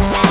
Bye.